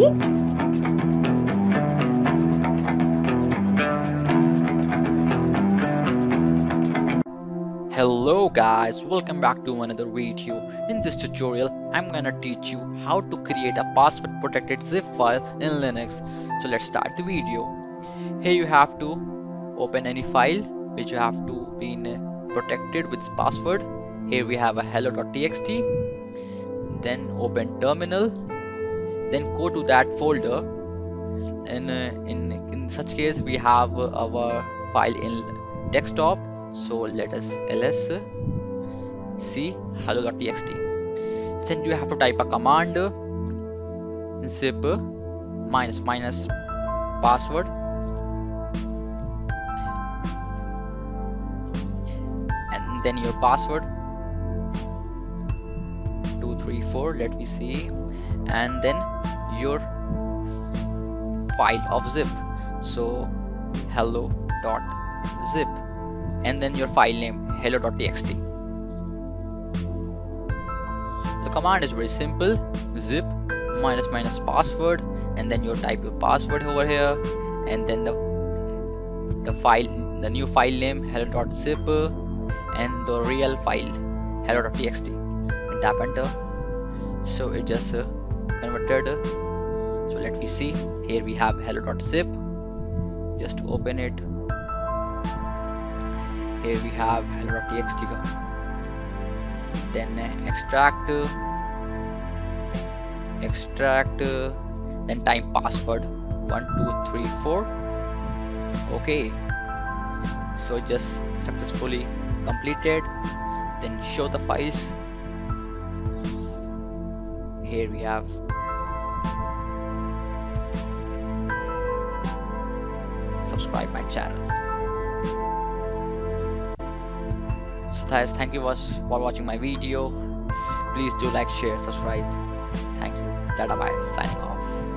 Hello guys, welcome back to another video. In this tutorial, I'm gonna teach you how to create a password protected zip file in Linux. So let's start the video. Here you have to open any file which you have to be uh, protected with password. Here we have a hello.txt. Then open terminal. Then go to that folder. And uh, in in such case, we have our file in desktop. So let us ls c hello.txt then you have to type a command zip minus minus password. And then your password. 234 let me see and then your file of zip. So hello dot zip and then your file name hello.txt the command is very simple zip minus minus password and then you type your password over here and then the the file the new file name hello.zip and the real file hello.txt and tap enter. So it just uh, converted. So let me see. Here we have hello.zip just open it. Here we have hello.txt then extract. Extract. Then type password. 1234 okay. So just successfully completed. Then show the files here we have. Subscribe my channel. So guys thank you for watching my video. Please do like share subscribe. Thank you. Dada bye. Signing off